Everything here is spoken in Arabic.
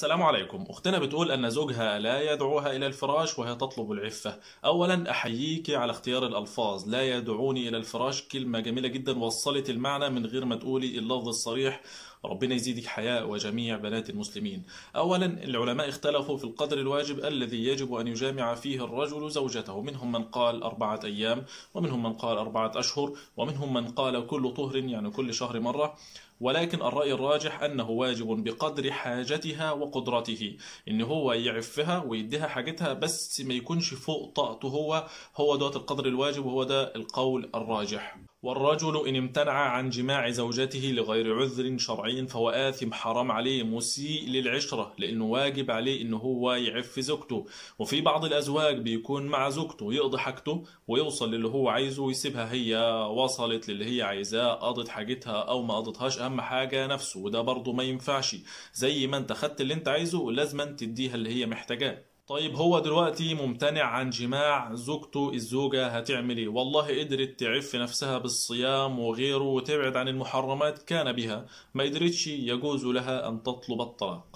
السلام عليكم. أختنا بتقول أن زوجها لا يدعوها إلى الفراش وهي تطلب العفة. أولا أحييك على اختيار الألفاظ. لا يدعوني إلى الفراش كلمة جميلة جدا وصلت المعنى من غير ما تقولي اللفظ الصريح. ربنا يزيدك حياء وجميع بنات المسلمين. أولا العلماء اختلفوا في القدر الواجب الذي يجب أن يجامع فيه الرجل زوجته. منهم من قال أربعة أيام ومنهم من قال أربعة أشهر ومنهم من قال كل طهر يعني كل شهر مرة. ولكن الرأي الراجح أنه واجب بقدر حاجتها وقدرته. إن هو يعفها ويديها حاجتها بس ما يكونش فوق طاقته هو. هو دوت القدر الواجب وهو ده القول الراجح. والرجل إن امتنع عن جماع زوجته لغير عذر شرعي فهو آثم حرام عليه مسيء للعشرة لأنه واجب عليه إنه هو يعف زوجته. وفي بعض الأزواج بيكون مع زوجته يقضي حاجته ويوصل للي هو عايزه ويسيبها هي وصلت للي هي عايزاه قضت حاجتها أو ما قضتهاش أهم حاجة نفسه وده برضه ما ينفعش. زي ما أنت خدت اللي أنت عايزه لازم تديها اللي هي محتاجاه. طيب هو دلوقتي ممتنع عن جماع زوجته الزوجة هتعمل إيه؟ والله قدرت تعف نفسها بالصيام وغيره وتبعد عن المحرمات كان بها ما قدرتش يجوز لها أن تطلب الطلاق